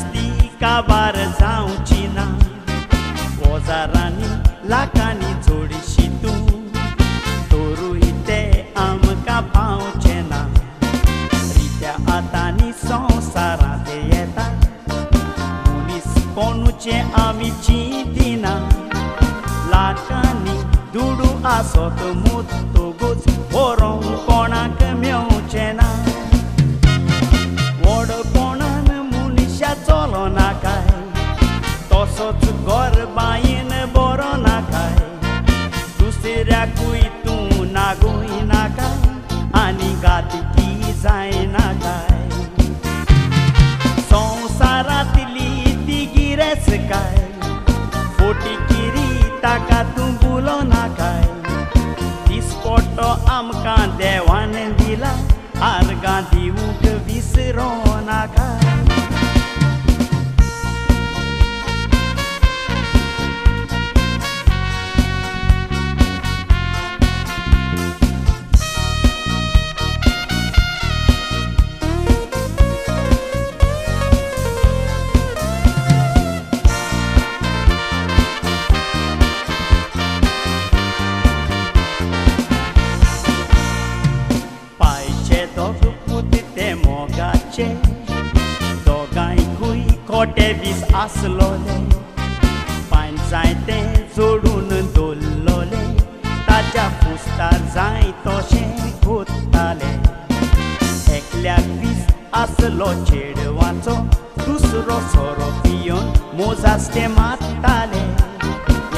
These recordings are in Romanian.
stica, vară sau cina O zarani la canițuri și tu. Turuite am ca paucena Ritea atani sau sarate eta Unis conuce amici tina, La cani duru asotă mut tuguți Oro grace काय फोटी किरी ताका तूं बुलो ना काय दिसपट्टो आमकां देवान दिला आर्गां दिवूंक de te putite mogace. Dogai kui kote vis aslole. Pain zaite zulun dolole, Taja fusta zai toșe kutale Ecleac vis aslo cervanțo Dusro soro pion mozas te matale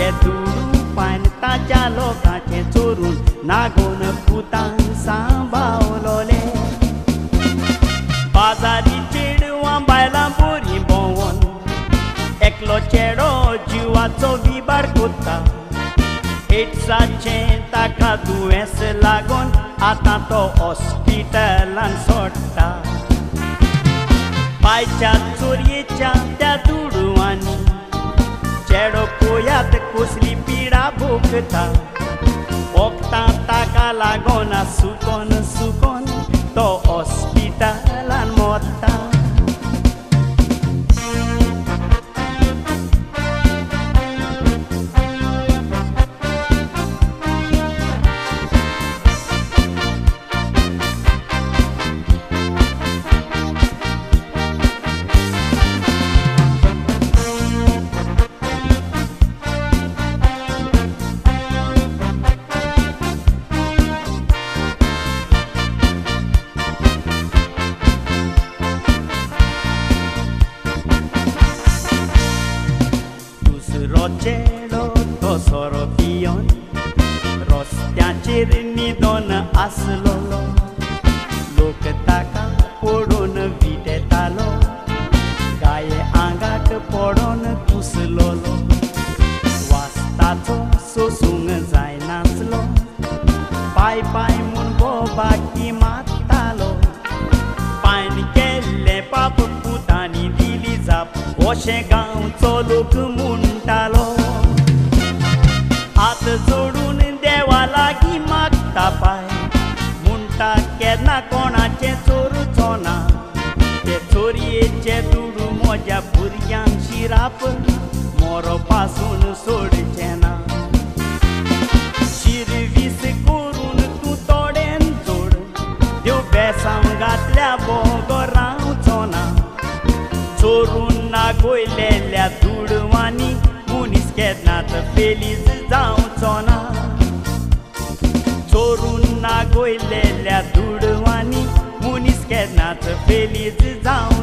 E duru pain taja locace zurun Nagonă putan. barcota Etzatzen takatu ez lagon Atato ospitalan sorta Paitxat zurietxa da duruani Txerokoiat kusli pira bukta Okta taka lagona सुकोन सुकोन तो ospitalan Rogello Tosoro Fion Rostea cerni dona aslolo Lucătaca poron vite talo Gaie angac poron tuslolo Oastato susung zainaslo Pai pai mun boba kimatalo Pain kelle papu putani dilizap Oșe gaun țolu câmu takerna kona che suru tona che turi che duru moja puryan shirap moro pasun sur chena shirvi se kurun tu toden tur deu besam gatla bogorau tona torun na goilelea durmani munis kednat feliz zau tona torun na goile viață felicită